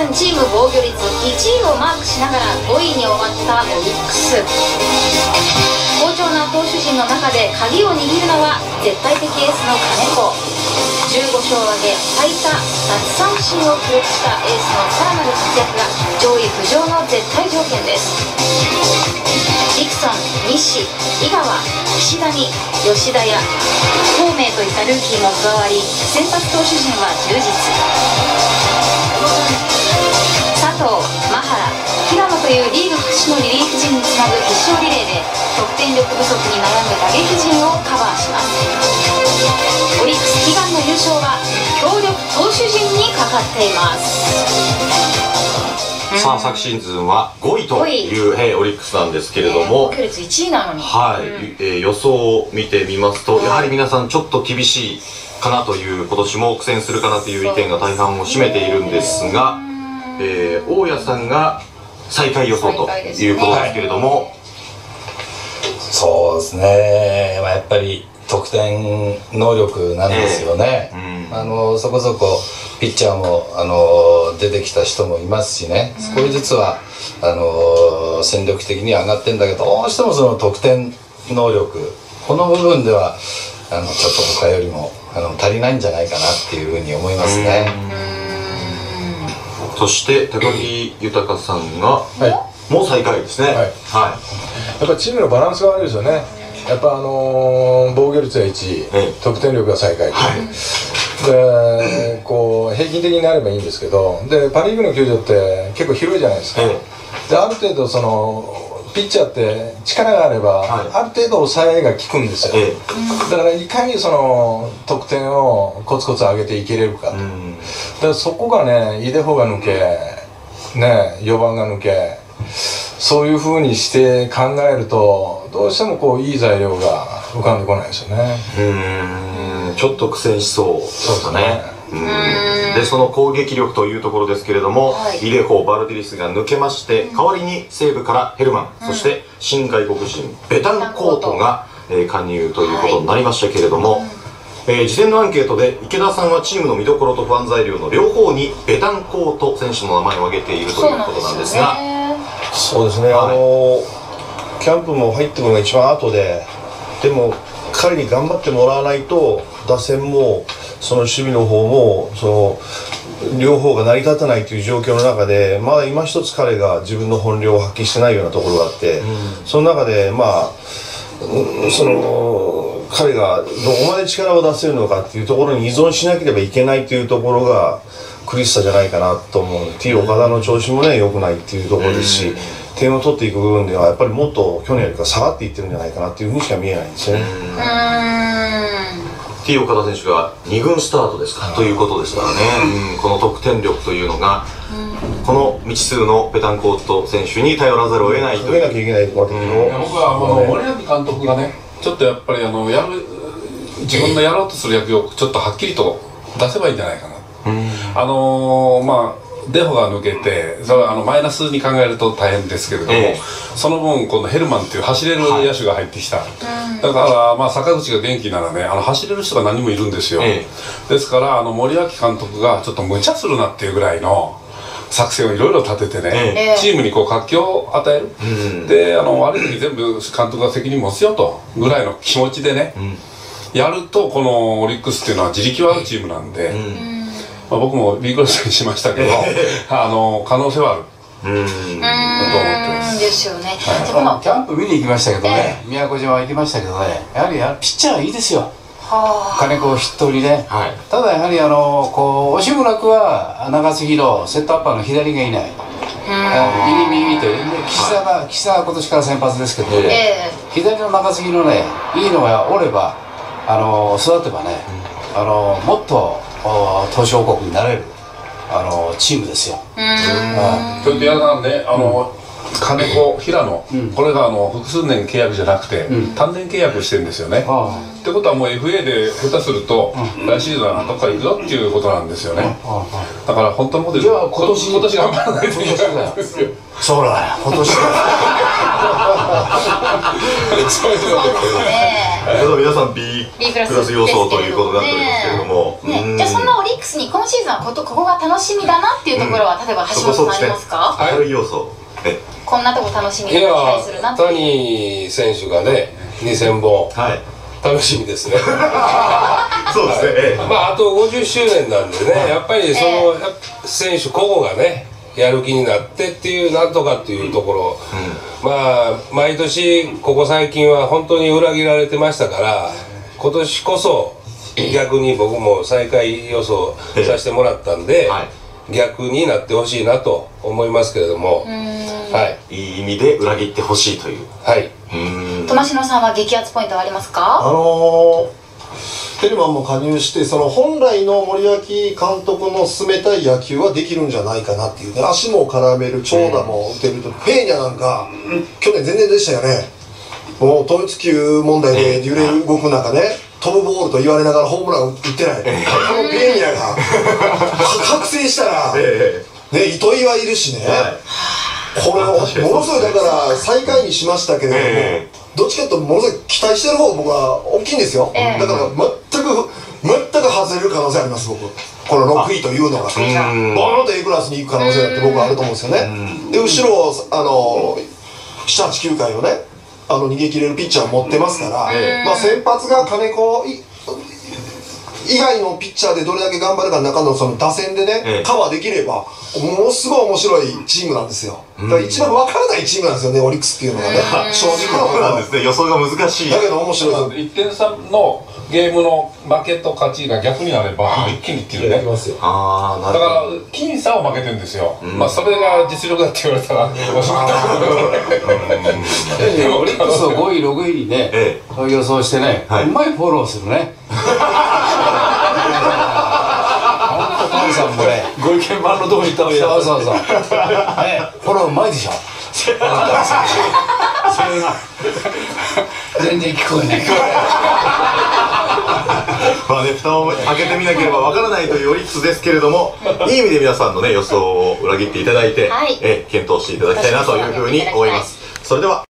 シーズンチーム防御率1位をマークしながら5位に終わったオリックス。好調な投手陣の中で鍵を握るのは絶対的エースの金子。15勝を挙げ最多奪三振を記録したエースのさらなる活躍が上位浮上の絶対条件です。ディクソン、西、井川、岸谷、吉田や孔明といったルーキーも加わり先発投手陣は充実。藤、マハラ、平野というリーグ屈指のリリーフ陣につなぐ決勝リレーで得点力不足に悩む打撃陣をカバーします。オリックス悲願の優勝は強力投手陣にかかっています。さあ昨シーズンは5位という、えーオリックスなんですけれども、防御率1位なのに。はい、うん。えー予想を見てみますと、やはり皆さんちょっと厳しいかなという今年も苦戦するかなという意見が大半を占めているんですが、えー大家さんが最下位予想ということですけれども、そうですね、まあ、やっぱり得点能力なんですよね、ええうん。あのそこそこピッチャーもあの出てきた人もいますしね、少しずつはあの戦力的には上がってんだけどどうしてもその得点能力この部分ではあのちょっと他よりもあの足りないんじゃないかなっていうふうに思いますね。そして高木豊さんがはい。もう最下位ですね。はい。はやっぱりチームのバランスが悪いですよね。やっぱあのー防御率は1位、ええ。得点力が最下位、はい。でこう平均的になればいいんですけどでパ・リーグの球場って結構広いじゃないですか、え。である程度そのピッチャーって力があれば、はい。ある程度抑えが効くんですよ、えだからいかにその得点をコツコツ上げていけれるかと、えうん。だからそこがね、イデホが抜け、ね、4番が抜け、そういうふうにして考えると、どうしてもこういい材料が浮かんでこないですよね。うーん。ちょっと苦戦しそうですかね。うん。うんでその攻撃力というところですけれども、はい。イレホバルディリスが抜けまして、代わりに西武からヘルマン、そして新外国人ベタンコートが、えー加入ということになりましたけれども、えー事前のアンケートで池田さんはチームの見どころと不安材料の両方にベタンコート選手の名前を挙げているということなんですがねそうですね、はい。あのキャンプも入ってくるのが一番後ででも彼に頑張ってもらわないと打線もその守備の方もその両方が成り立たないという状況の中でまだ今一つ彼が自分の本領を発揮してないようなところがあって、その中でまあうんその彼がどこまで力を出せるのかっていうところに依存しなければいけないというところが苦しさじゃないかなと思う。T 岡田の調子もね良くないっていうところですし、点を取っていく部分ではやっぱりもっと去年よりか下がっていってるんじゃないかなっていうふうにしか見えないんですよね。T 岡田選手が2軍スタートですかとい。うことですからね、うん。この得点力というのが、この未知数のペタンコート選手に頼らざるを得ないという。かけなきゃいけないわけでうん。いや僕はあの森脇監督がねちょっとやっぱりあのやる自分のやろうとする野球をちょっとはっきりと出せばいいんじゃないかな、あのーまあデフォが抜けてそれはあのマイナスに考えると大変ですけれども、ええ。その分今度ヘルマンっていう走れる野手が入ってきた、だからまあ坂口が元気ならねあの走れる人が何人もいるんですよ、えですからあの森脇監督がちょっと無茶するなっていうぐらいの作戦をいろいろ立ててね、ええ。チームにこう活気を与える、うん。であの悪い時全部監督が責任持つよとぐらいの気持ちでね、やるとこのオリックスっていうのは自力はあるチームなんで、まあ、僕もビーグルスにしましたけど、あの可能性はある。うん。うーんですよね、でこも。のキャンプ見に行きましたけどね、宮古島行きましたけどね。やはりあピッチャーいいですよ。は金子筆頭にね、はい。ただやはりあのこう押村君は長杉のセットアッパーの左がいない、あ右右とで岸田が、岸田は今年から先発ですけど、左の長杉のねいいのがおればあの育てばね、あのもっとお投手王国になれるあのチームですよ、えうーんそれでやらんねあの、金子平野、うん。これがあの複数年契約じゃなくて、うん。単年契約してるんですよね、あってことはもう FA で下手すると、来シーズンはどっか行くよっていうことなんですよね、あだから本当のこと言うじゃあ今年今年頑張らないといけない。んですよ。そうだよ。今年はチそういうのでねただ皆さん B, プラス予想ということになっておりますけれども、ね。うん。じゃあそんなオリックスに今シーズンはことここが楽しみだなっていうところは、例えば橋本さんありますか？明るい要素。えこんなとこ楽しみに期いや待するなって。いう谷選手がね2000本。はい。楽しみですね。そうですね、ええまああと50周年なんでね、やっぱりその、やっぱ選手個々がねやる気になってっていうなんとかっていうところ、まあ毎年ここ最近は本当に裏切られてましたから今年こそ逆に僕も最下位予想させてもらったんで、はい。逆になってほしいなと思いますけれども、はい。いい意味で裏切ってほしいという。はい。うん。友篠さんは激アツポイントはありますあかのー、ヘルマンも加入してその本来の森脇監督の進めたい野球はできるんじゃないかなっていうね。足も絡める長打も打てると、フェーニャなんか、去年全然でしたよね。もう統一球問題で揺れ動く中ね飛ぶボールと言われながらホームラン打ってない、このフェーニャが 覚醒したら、えね、糸井はいるしね、これものすごいだから最下位にしましたけれども、えどっちかというとものすごい期待してる方僕は大きいんですよ、ええ。だから全く全く外れる可能性あります僕。この6位というのが。ボうん。ーンと A クラスに行く可能性だって僕はあると思うんですよね、で後ろあの789回をねあの逃げ切れるピッチャーを持ってますから、えまあ、先発が金子い以外のピッチャーでどれだけ頑張るかの中のその打線でね、ええ。カバーできればものすごい面白いチームなんですよ。だから一番分からないチームなんですよねオリックスっていうのがね。正直そうなんろですね。予想が難しい。だけど面白い。です1点差のゲームの負けと勝ちが逆になれば一気にっていうね。ますよ。ああなだかるほど。ら僅差を負けてるんですよ、まあそれが実力だって言われたらオリックスを5位6位にね、え。予想してね、はい。うまいフォローするね 本当谷さんもねご意見番のとこに行った方がいいそうそうそう、ね、フォローうまいでしょ。それが全然聞こえない。まあね蓋を開けてみなければわからないというオリックスですけれどもいい意味で皆さんのね予想を裏切っていただいて、はい。え検討していただきたいなというふうに思います。それでは